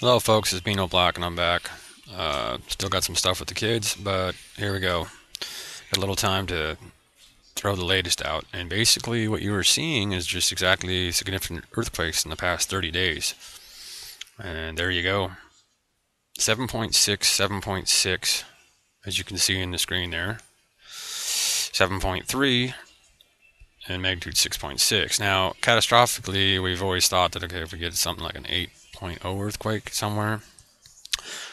Hello, folks. It's Beano Black, and I'm back. Uh, still got some stuff with the kids, but here we go. Got a little time to throw the latest out. And basically, what you are seeing is just exactly significant earthquakes in the past 30 days. And there you go 7.6, 7.6, as you can see in the screen there. 7.3 and magnitude 6.6. Now, catastrophically, we've always thought that okay, if we get something like an 8 6.0 earthquake somewhere.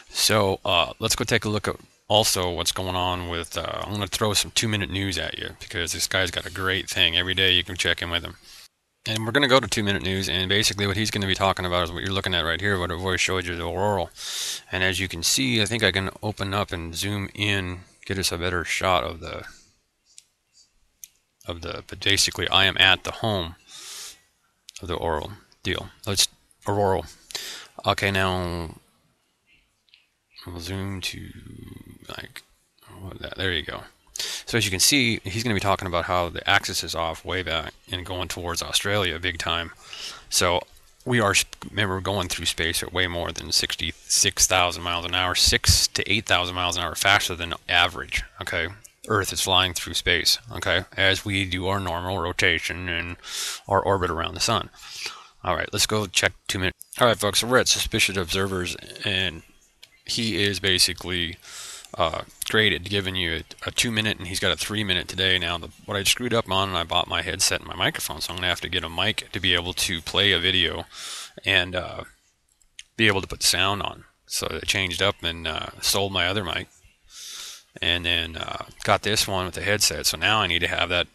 So uh, let's go take a look at also what's going on with. Uh, I'm going to throw some two minute news at you because this guy's got a great thing. Every day you can check in with him. And we're going to go to two minute news, and basically what he's going to be talking about is what you're looking at right here, what I've always showed you the auroral. And as you can see, I think I can open up and zoom in, get us a better shot of the of the. But basically, I am at the home of the auroral deal. Let's auroral. Okay, now we'll zoom to like that. There you go. So as you can see, he's going to be talking about how the axis is off way back and going towards Australia big time. So we are, remember, going through space at way more than 66,000 miles an hour, 6 to 8,000 miles an hour faster than average, okay? Earth is flying through space, okay, as we do our normal rotation and our orbit around the sun. All right, let's go check two minutes. All right, folks, so we're at Suspicious Observers, and he is basically uh, graded, giving you a, a, two minute, and he's got a three minute today. Now, the, what I screwed up on, and I bought my headset and my microphone, so I'm going to have to get a mic to be able to play a video and uh, be able to put sound on. So I changed up and uh, sold my other mic, and then uh, got this one with the headset. So now I need to have that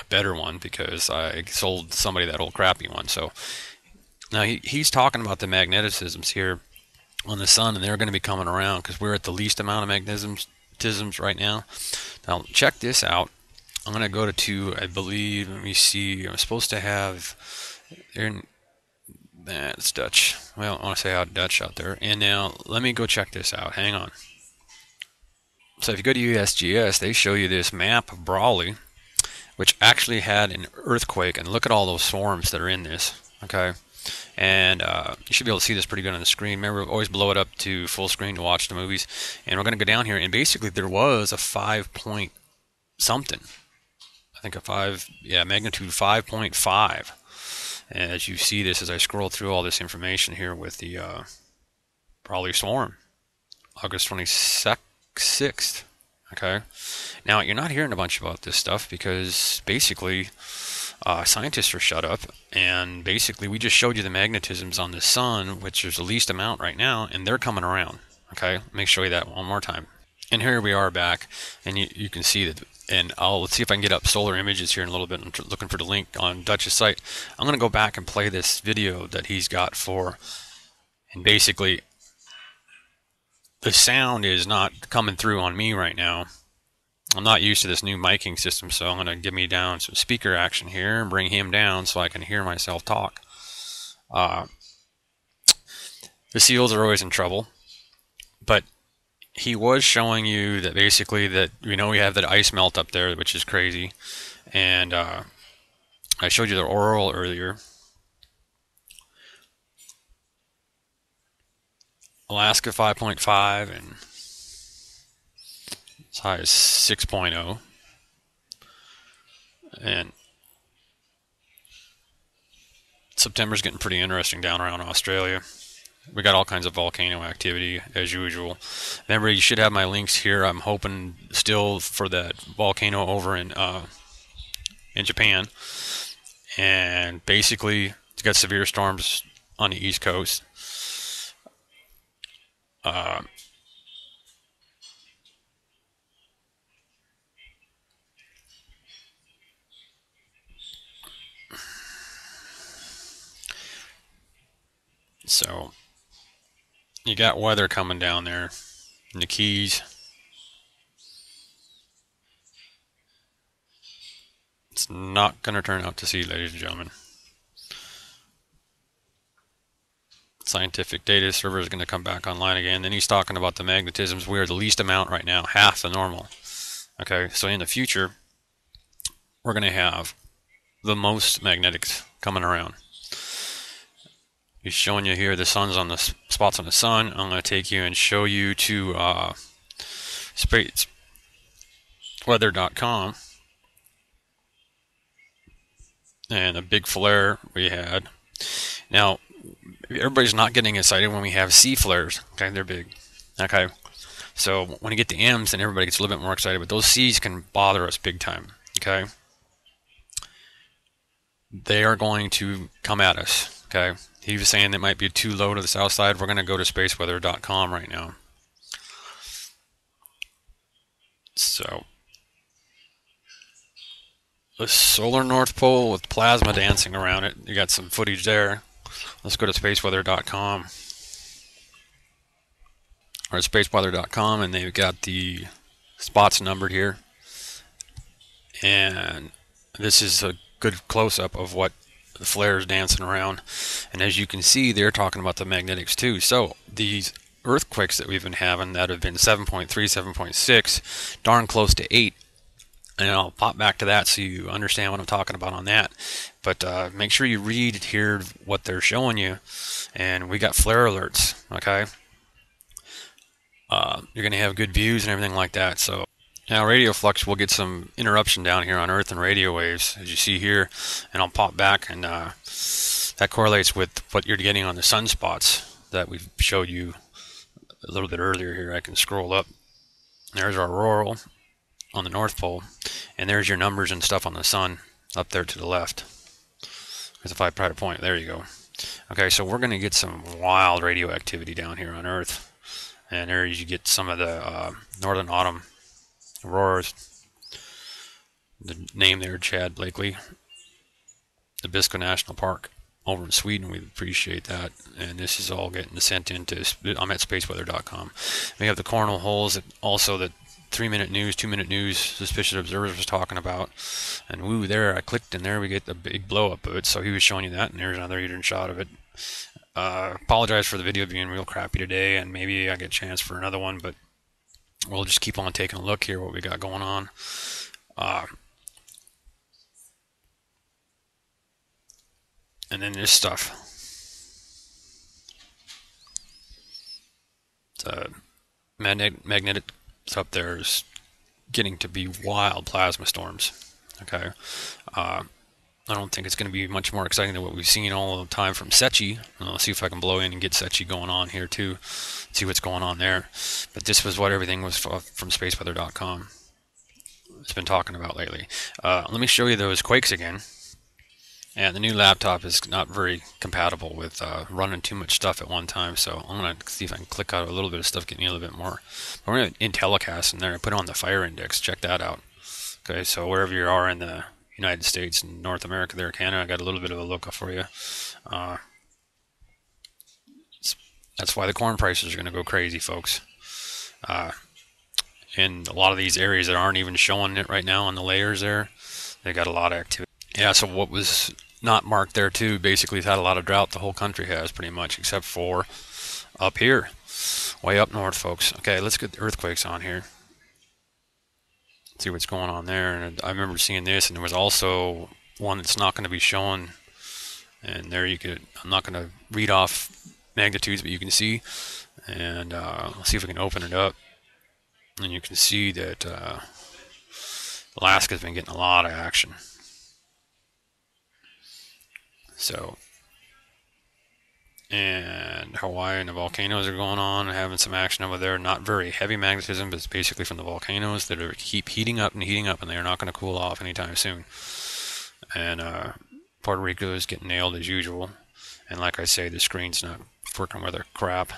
a better one because I sold somebody that old crappy one. So now he, he's talking about the magnetisms here on the sun, and they're going to be coming around because we're at the least amount of magnetisms right now. Now check this out. I'm going to go to two, I believe. Let me see. I'm supposed to have. There, that's Dutch. Well, I want to say out Dutch out there. And now let me go check this out. Hang on. So if you go to USGS, they show you this map of Brawley, which actually had an earthquake. And look at all those swarms that are in this. Okay. And uh, you should be able to see this pretty good on the screen. Remember, always blow it up to full screen to watch the movies. And we're going to go down here, and basically there was a five point something. I think a five, yeah, magnitude 5.5. As you see this, as I scroll through all this information here with the uh, Brawley Swarm, August 26th. Okay. Now, you're not hearing a bunch about this stuff because basically uh, scientists are shut up, and basically we just showed you the magnetisms on the sun, which is the least amount right now, and they're coming around. Okay, let me show you that one more time. And here we are back, and you, you can see that. And I'll let's see if I can get up solar images here in a little bit. I'm looking for the link on Dutch's site. I'm going to go back and play this video that he's got for, and basically, the sound is not coming through on me right now I'm not used to this new miking system, so I'm going to give me down some speaker action here and bring him down so I can hear myself talk. Uh, the seals are always in trouble, but he was showing you that basically that we know we have that ice melt up there, which is crazy, and uh, I showed you the oral earlier. Alaska 5.5 and as high as 6.0. And September's getting pretty interesting down around Australia. We got all kinds of volcano activity as usual. Remember, you should have my links here. I'm hoping still for that volcano over in uh, in Japan, and basically it's got severe storms on the east coast. Uh, So you got weather coming down there in the Keys. It's not going to turn out to sea, ladies and gentlemen. Scientific data server is going to come back online again. Then he's talking about the magnetisms. We are the least amount right now, half the normal. Okay, so in the future, we're going to have the most magnetics coming around. he's showing you here the sun's on the spots on the sun. I'm going to take you and show you to uh, spaceweather.com and a big flare we had. Now, everybody's not getting excited when we have C flares. Okay, they're big. Okay, so when you get the M's, then everybody gets a little bit more excited. But those C's can bother us big time. Okay, they are going to come at us. Okay, he was saying it might be too low to the south side. We're going to go to spaceweather.com right now. So the solar North Pole with plasma dancing around it. You got some footage there. Let's go to spaceweather.com or spaceweather.com and they've got the spots numbered here. And this is a good close up of what the flares dancing around. And as you can see, they're talking about the magnetics too. So these earthquakes that we've been having that have been 7.3, 7.6, darn close to 8 and I'll pop back to that so you understand what I'm talking about on that. But uh, make sure you read here what they're showing you, and we got flare alerts. Okay, uh, you're gonna have good views and everything like that. So now radio flux will get some interruption down here on Earth and radio waves, as you see here, and I'll pop back, and uh, that correlates with what you're getting on the sunspots that we showed you a little bit earlier here. I can scroll up. There's our auroral on the North Pole, and there's your numbers and stuff on the sun up there to the left. If I try to point, there you go. Okay, so we're going to get some wild radioactivity down here on Earth. And there you get some of the uh, Northern Autumn auroras. The name there, Chad Blakely. Abisko National Park over in Sweden. We appreciate that. And this is all getting sent into, I'm at spaceweather.com. We have the coronal holes that also that three minute news, two minute news, suspicious observers was talking about. And woo, there I clicked, and there we get the big blow up of it. So he was showing you that, and there's another hidden shot of it. Uh, apologize for the video being real crappy today, and maybe I get a chance for another one, but we'll just keep on taking a look here what we got going on. Uh, and then this stuff. The magnetic, magnetic up there is getting to be wild plasma storms. Okay. Uh, I don't think it's going to be much more exciting than what we've seen all the time from Secchi. I'll see if I can blow in and get Secchi going on here too, see what's going on there. But this was what everything was from spaceweather.com. It's been talking about lately. Uh, let me show you those quakes again. And the new laptop is not very compatible with uh, running too much stuff at one time, so I'm going to see if I can click out a little bit of stuff, get me a little bit more. But We're Intellicast in there, I put on the fire index, check that out. Okay, so wherever you are in the United States and North America there, Canada, I got a little bit of a look for you. Uh, that's why the corn prices are going to go crazy, folks. Uh, in a lot of these areas that aren't even showing it right now on the layers there, they got a lot of activity. Yeah, so what was not marked there too. Basically, it's had a lot of drought. The whole country has pretty much, except for up here, way up north, folks. Okay, let's get the earthquakes on here. See what's going on there. And I remember seeing this, and there was also one that's not going to be shown. And there you could. I'm not going to read off magnitudes, but you can see. And uh, let's see if we can open it up. And you can see that uh, Alaska's been getting a lot of action. So, and Hawaii and the volcanoes are going on and having some action over there. Not very heavy magnetism, but it's basically from the volcanoes that are keep heating up and heating up, and they are not going to cool off anytime soon. And uh, Puerto Rico is getting nailed as usual. And like I say, the screen's not working with their crap.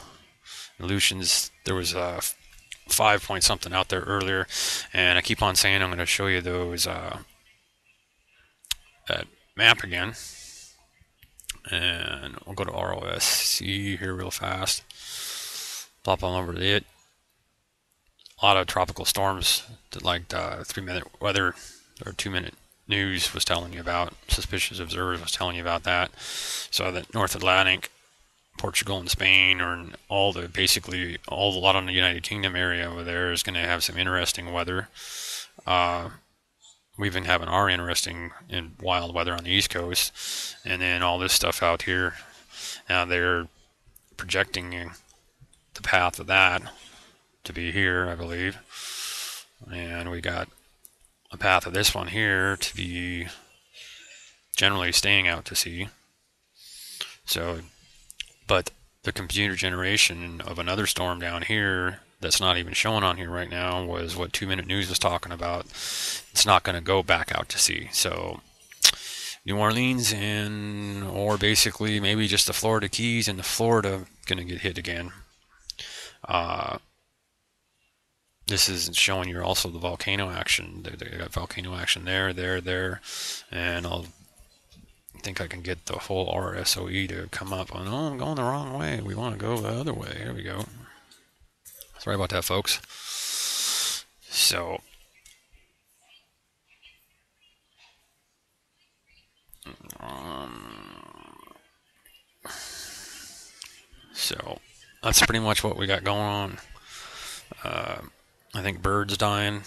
Aleutians, there was a five point something out there earlier, and I keep on saying I'm going to show you those uh, that map again and we'll go to RSOE here real fast. Plop on over to it. A lot of tropical storms that like the three minute weather or two minute news was telling you about. Suspicious observers was telling you about that. So that North Atlantic, Portugal and Spain, or all the basically all the lot on the United Kingdom area over there is going to have some interesting weather. Uh, we've been having our interesting and wild weather on the East Coast, and then all this stuff out here Now they're projecting the path of that to be here, I believe. And we got a path of this one here to be generally staying out to sea. So, but the computer generation of another storm down here that's not even showing on here right now was what Two Minute News was talking about. It's not going to go back out to sea. So, New Orleans and or basically maybe just the Florida Keys and the Florida going to get hit again. Uh, this is showing you also the volcano action. They got volcano action there, there, there, and I'll think I can get the whole RSOE to come up on. Oh, I'm going the wrong way. We want to go the other way. Here we go. Sorry about that, folks. So. Um, so that's pretty much what we got going on. Uh, I think birds dying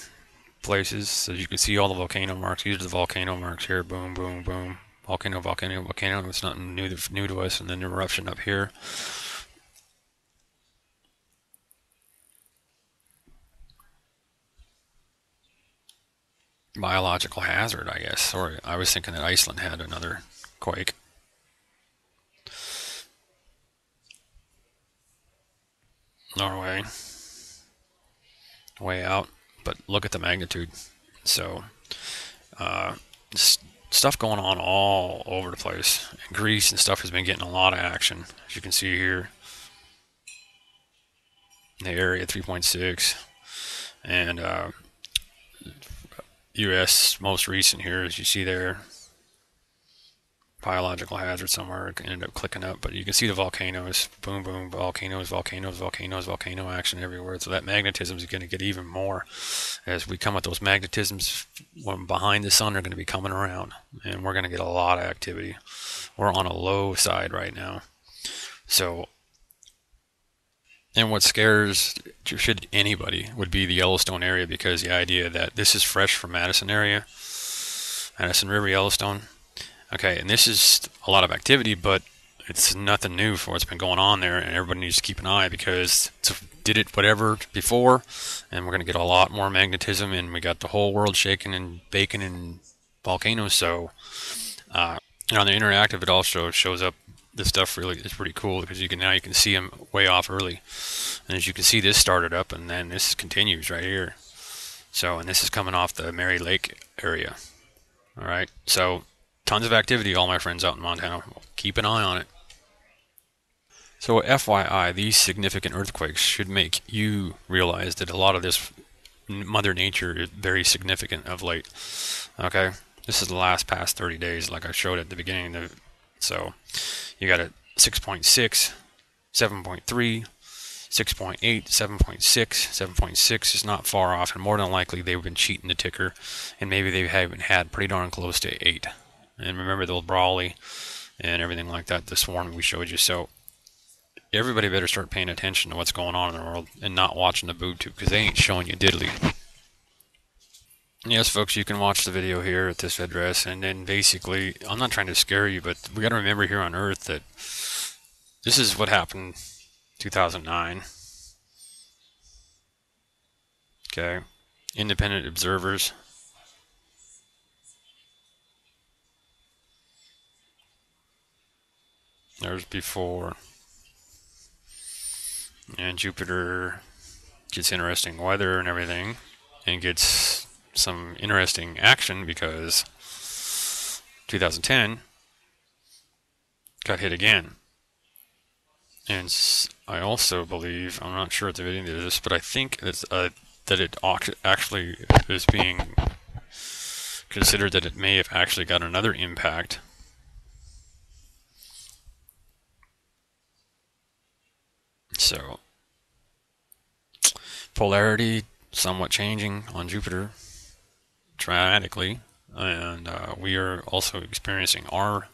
places. So you can see all the volcano marks. These are the volcano marks here. Boom, boom, boom. Volcano, volcano, volcano. It's nothing new to, new to us. And then eruption up here. Biological hazard, I guess. Sorry, I was thinking that Iceland had another quake. Norway. Way out, but look at the magnitude. So, uh, stuff going on all over the place. Greece and stuff has been getting a lot of action, as you can see here. The area 3.6, and uh, U.S. most recent here, as you see there, biological hazard somewhere. Ended up clicking up, but you can see the volcanoes. Boom, boom, volcanoes, volcanoes, volcanoes, volcano action everywhere. So that magnetism is going to get even more as we come with those magnetisms when behind the sun are going to be coming around, and we're going to get a lot of activity. We're on a low side right now, so. And what scares should anybody would be the Yellowstone area because the idea that this is fresh from Madison area, Madison River, Yellowstone, Okay, and this is a lot of activity, but it's nothing new for what's been going on there, and everybody needs to keep an eye because did it whatever before, and we're going to get a lot more magnetism, and we got the whole world shaking and baking and volcanoes. So, uh, on the interactive, it also shows up. This stuff really is pretty cool because you can now you can see them way off early, and as you can see, this started up, and then this continues right here. So, and this is coming off the Mary Lake area. All right, so tons of activity, all my friends out in Montana. Keep an eye on it. So, FYI, these significant earthquakes should make you realize that a lot of this Mother Nature is very significant of late. Okay? This is the last past 30 days, like I showed at the beginning. Of, so, you got a 6.6, 7.3, 6.8, 7.6. 7.6 is not far off, and more than likely they've been cheating the ticker, and maybe they haven't had pretty darn close to 8 and remember the old Brawley and everything like that this morning we showed you. So everybody better start paying attention to what's going on in the world and not watching the boob tube because they ain't showing you diddly. Yes, folks, you can watch the video here at this address, and then basically, I'm not trying to scare you, but we got to remember here on Earth that this is what happened 2009. Okay, independent observers There's before. And Jupiter gets interesting weather and everything, and gets some interesting action because 2010 got hit again. And I also believe, I'm not sure at the beginning of this, but I think uh, that it actually is being considered that it may have actually got another impact So, polarity somewhat changing on Jupiter dramatically, and uh, we are also experiencing our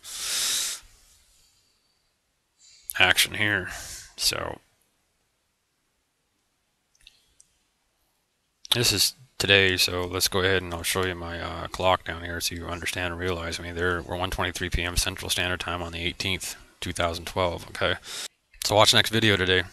action here. So, this is today, so let's go ahead and I'll show you my uh, clock down here so you understand and realize. I mean, there we're 1:23 p.m. Central Standard Time on the 18th 2012. Okay. So watch the next video today.